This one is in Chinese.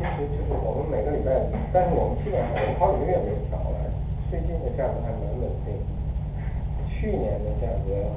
其实就是我们每个礼拜但是我们基本上我们好几个月没有调了最近的价格还蛮稳定。去年的价格